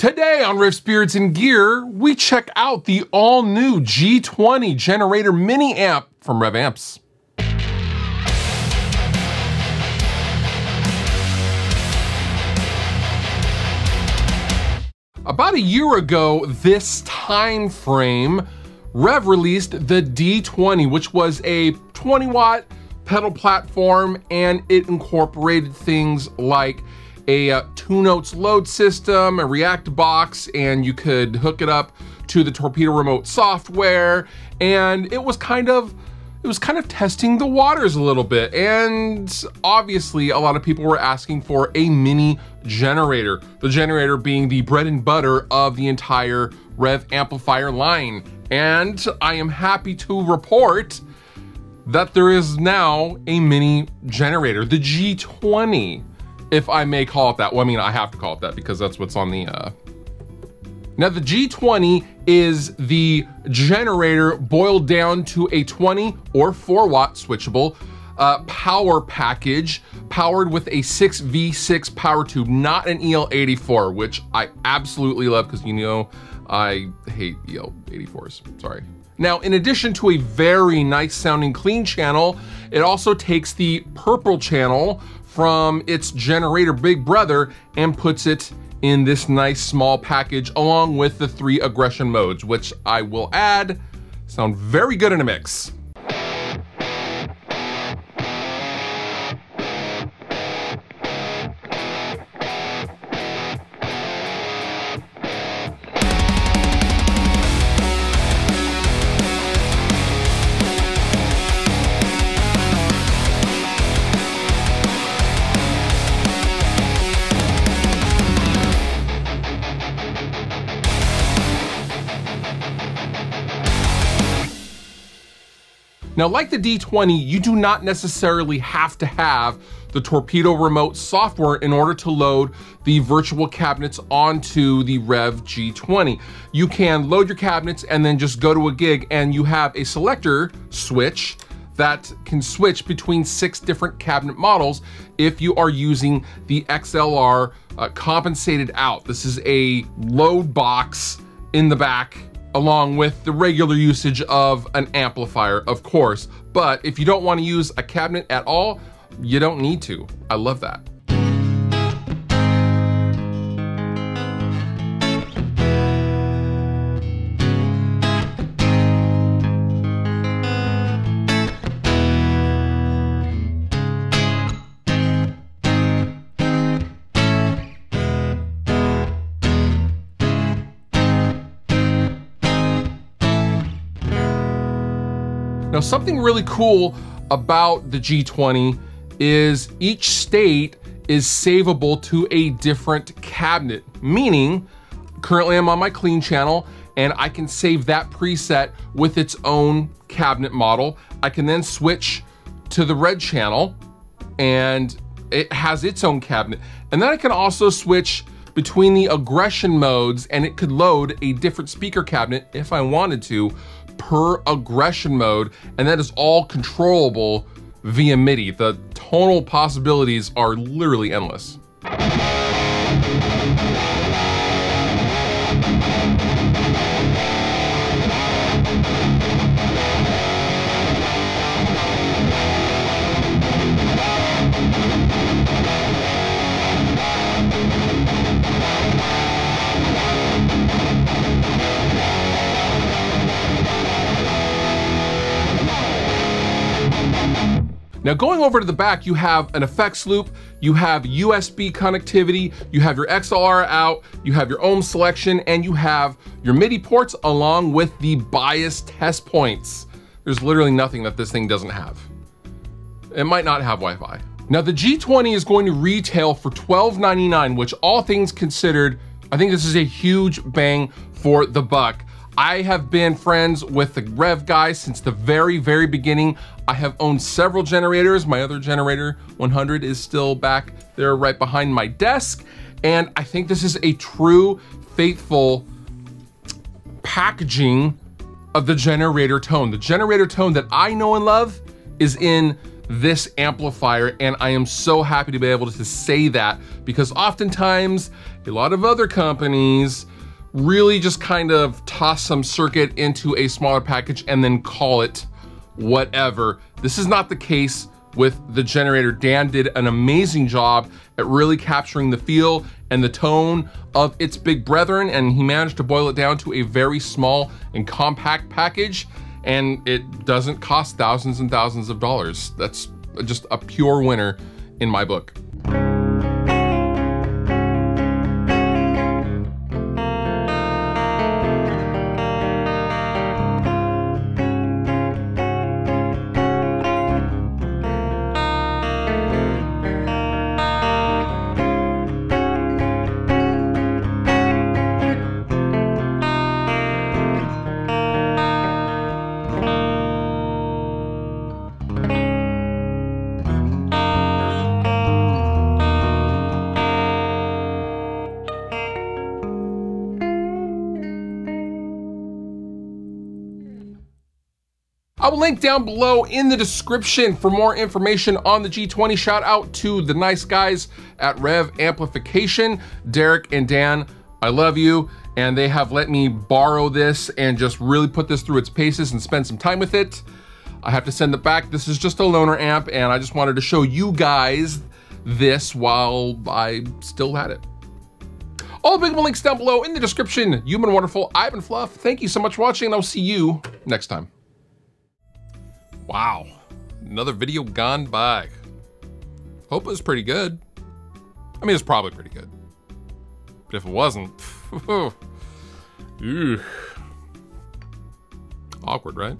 Today on Riffs Beards and Gear, we check out the all new G20 generator mini amp from Revv Amps. About a year ago, this time frame, Revv released the D20, which was a 20 watt pedal platform and it incorporated things like a uh, Two Notes load system, a React box, and you could hook it up to the Torpedo Remote software. And it was kind of it was kind of testing the waters a little bit. And obviously, a lot of people were asking for a mini generator, the generator being the bread and butter of the entire Revv amplifier line. And I am happy to report that there is now a mini generator, the G20 if I may call it that. Well, I mean, I have to call it that because that's what's on the, uh... Now the G20 is the generator boiled down to a 20 or 4 watt switchable uh, power package powered with a 6V6 power tube, not an EL84, which I absolutely love because you know I hate EL84s, sorry. Now, in addition to a very nice sounding clean channel, it also takes the purple channel from its generator big brother and puts it in this nice small package along with the three aggression modes, which I will add sound very good in a mix. Now, like the D20, you do not necessarily have to have the Torpedo Remote software in order to load the virtual cabinets onto the Revv G20. You can load your cabinets and then just go to a gig and you have a selector switch that can switch between six different cabinet models if you are using the XLR uh, compensated out. This is a load box in the back along with the regular usage of an amplifier, of course. But if you don't want to use a cabinet at all, you don't need to. I love that. Now, something really cool about the G20 is each state is savable to a different cabinet, meaning currently I'm on my clean channel and I can save that preset with its own cabinet model. I can then switch to the red channel and it has its own cabinet. And then I can also switch between the aggression modes and it could load a different speaker cabinet if I wanted to per aggression mode, and that is all controllable via MIDI. The tonal possibilities are literally endless. Now going over to the back, you have an effects loop, you have USB connectivity, you have your XLR out, you have your ohm selection, and you have your MIDI ports along with the bias test points. There's literally nothing that this thing doesn't have. It might not have Wi-Fi. Now the G20 is going to retail for $12.99, which all things considered, I think this is a huge bang for the buck. I have been friends with the Revv guys since the very, very beginning. I have owned several generators. My other generator 100 is still back there right behind my desk. And I think this is a true, faithful packaging of the generator tone. The generator tone that I know and love is in this amplifier and I am so happy to be able to say that because oftentimes a lot of other companies really just kind of toss some circuit into a smaller package and then call it whatever. This is not the case with the generator. Dan did an amazing job at really capturing the feel and the tone of its big brethren, and he managed to boil it down to a very small and compact package, and it doesn't cost thousands and thousands of dollars. That's just a pure winner in my book. Will link down below in the description for more information on the G20. Shout out to the nice guys at Revv Amplification, Derek and Dan. I love you. And they have let me borrow this and just really put this through its paces and spend some time with it. I have to send it back. This is just a loaner amp and I just wanted to show you guys this while I still had it. All the big links down below in the description. You've been wonderful. I've been Fluff. Thank you so much for watching and I'll see you next time. Wow, another video gone by. Hope it was pretty good. I mean, it's probably pretty good. But if it wasn't, awkward, right?